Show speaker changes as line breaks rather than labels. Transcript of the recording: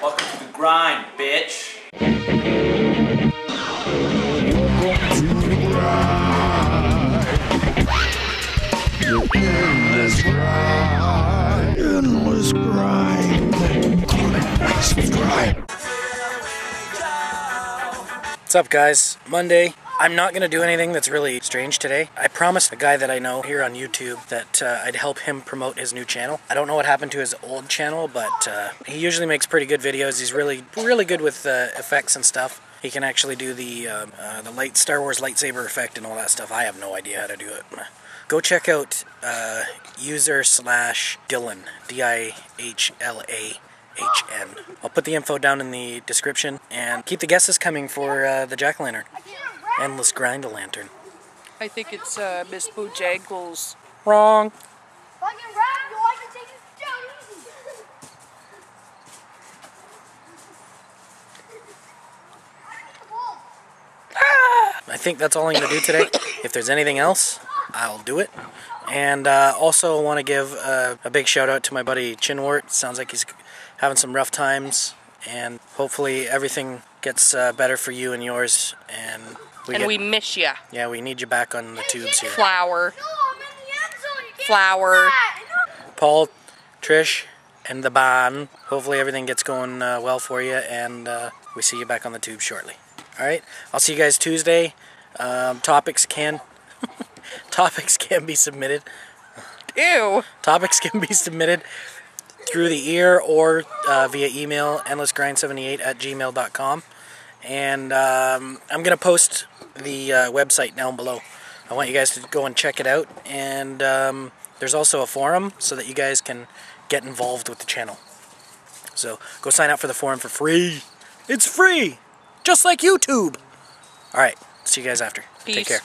Welcome to the grind, bitch.
Endless grind. Endless grind. Subscribe.
What's up, guys? Monday. I'm not going to do anything that's really strange today. I promised a guy that I know here on YouTube that uh, I'd help him promote his new channel. I don't know what happened to his old channel, but uh, he usually makes pretty good videos. He's really, really good with uh, effects and stuff. He can actually do the um, uh, the light Star Wars lightsaber effect and all that stuff. I have no idea how to do it. Go check out uh, user slash Dihlahn D I H L A H N. I'll put the info down in the description and keep the guesses coming for uh, the jack o' lantern. Endless grind a lantern.
I think it's uh, Miss Bojangles.
Wrong.
Fucking rap, you like to take it down easy.
I think that's all I'm going to do today. If there's anything else, I'll do it. And uh, also want to give uh, a big shout out to my buddy Chinwart. Sounds like he's having some rough times, and hopefully everything gets uh, better for you and yours. And we
And
get,
we miss you.
yeah, we need you back on the tubes here.
Flower.
No, I'm in the end zone. You can't
Flower.
Paul, Trish, and the band. Hopefully everything gets going uh, well for you, and uh, we see you back on the tube shortly. All right, I'll see you guys Tuesday. Um, topics can topics can be submitted.
Ew.
Topics can be submitted through the ear or uh, via email endlessgrind78 at gmail.com. And um, I'm going to post the uh, website down below. I want you guys to go and check it out. And um, there's also a forum so that you guys can get involved with the channel. So go sign up for the forum for free. It's free, just like YouTube. All right, see you guys after. Take care.